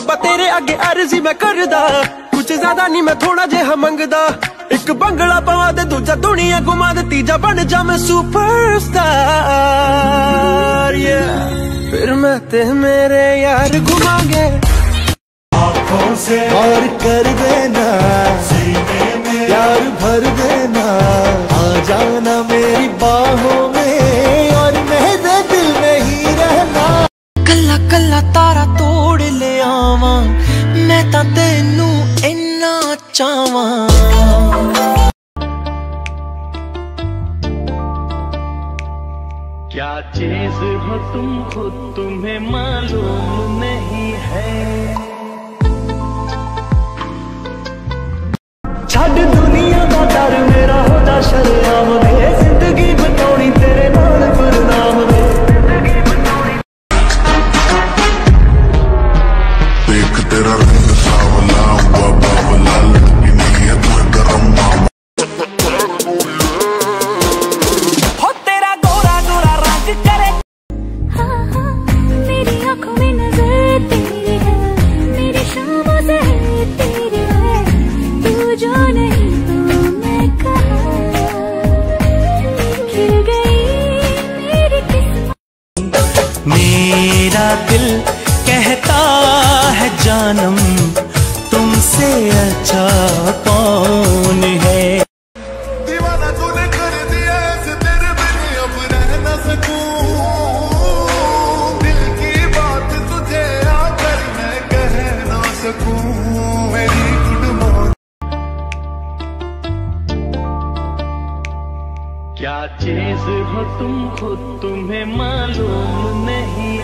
ਰੱਬਾ ਤੇਰੇ ਅੱਗੇ ਅਰਜ਼ੀ ਮੈਂ ਕਰਦਾ ਕੁਝ ਜ਼ਿਆਦਾ ਨਹੀਂ ਮੈਂ ਥੋੜਾ ਜਿਹਾ ਮੰਗਦਾ ਇੱਕ ਬੰਗਲਾ ਪਵਾ ਦੇ ਦੂਜਾ ਦੁਨੀਆ ਘੁਮਾ ਦੇ ਤੀਜਾ ਬਣ ਜਾ ਮੈਂ ਸੁਪਰਸਟਾਰ ਫਿਰ ਮੈਂ ਤੇ ਮੇਰੇ ਯਾਰ ਘੁਮਾਂਗੇ आंखों से और कर चीज़ हो तुम खुद तुम्हें मालूम नहीं है। कहता है जानम तुमसे अच्छा कौन है? दीवाना तूने कर दिया ऐसे तेरे बिन अब रह न सकूँ। दिल की बात तुझे आकर मैं कह ना सकूँ। मेरी गुड मॉर्निंग। क्या चीज़ हो तुम खुद तुम्हें मालूम नहीं?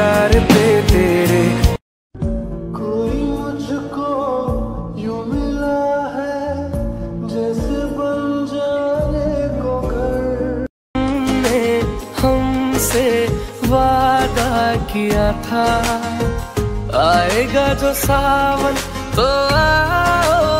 दीदार पे तेरे। कोई मुझको यूँ मिला है जैसे बन जाने को ने हमसे वादा किया था आएगा जो सावन तो आओगे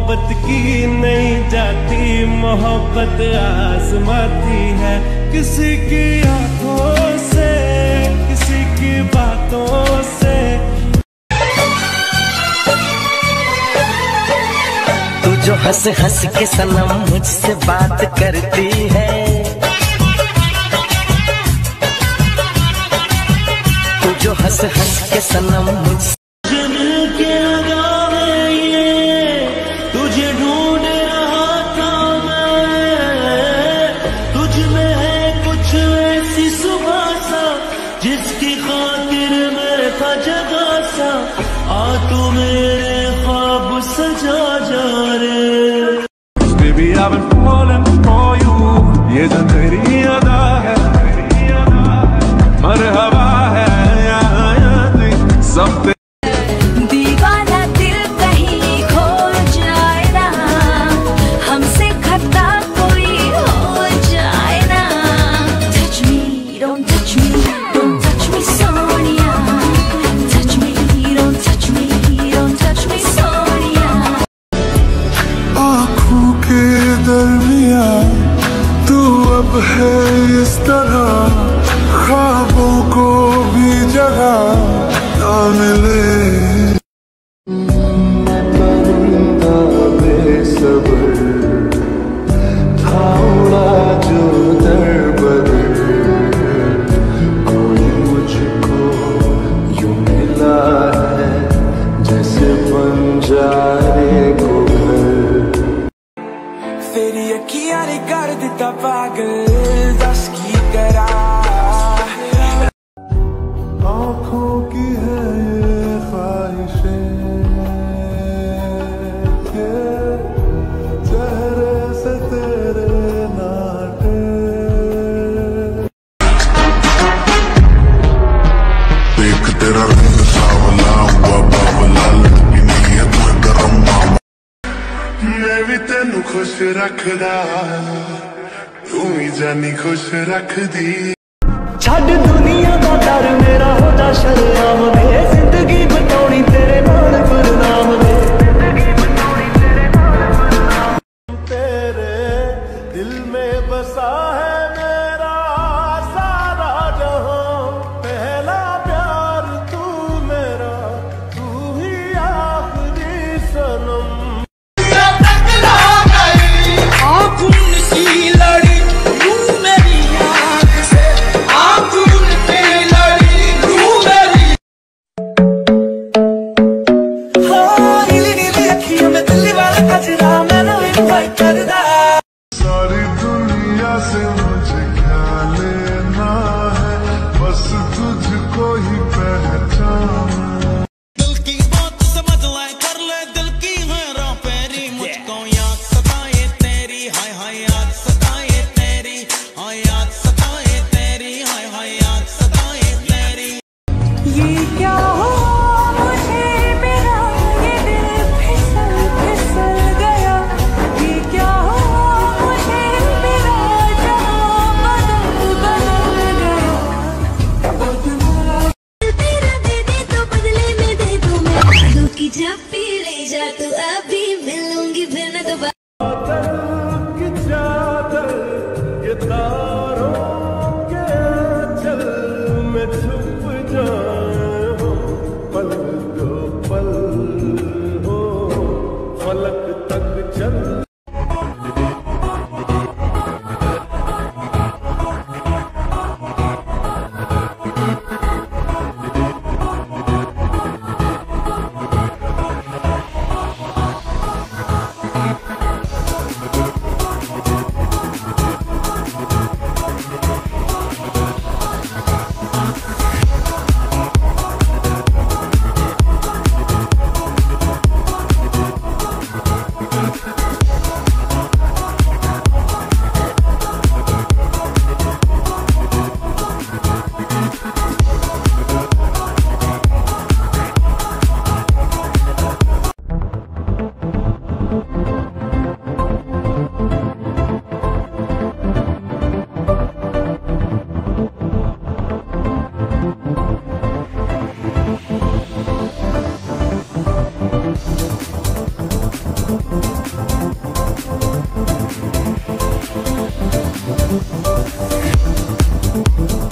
मोहब्बत की नहीं जाती, मोहब्बत आजमाती है। किसी की आँखों से, किसी की बातों से। तू जो हंस हंस के सनम मुझसे बात करती है। तू जो हंस हंस के सनम मुझसे सा आ तू मेरे ख्वाब सजा जा रे Baby I've been falling for you ये है इस तरह ख्वाबों को भी जगह ਤੇਰਾ ਰੰਗ ਸਾਵਲਾ ਹੁਆ ਬਾਬਲਾ ਲਟਕੀ ਨੀਏ ਤੂੰ ਗਰਮ ਮਾਮਾ ਮੈਂ ਵੀ ਤੈਨੂੰ ਖੁਸ਼ ਰੱਖਦਾ ਤੂੰ ਵੀ ਜਾਨੀ ਖੁਸ਼ ਰੱਖਦੀ। ਛੱਡ ਦੁਨੀਆ ਦਾ ਡਰ ਮੇਰਾ ਹੋ ਜਾ ਸ਼ਰਿਆਮ सताए तेरी हाँ याद सताए ये क्या Thank you.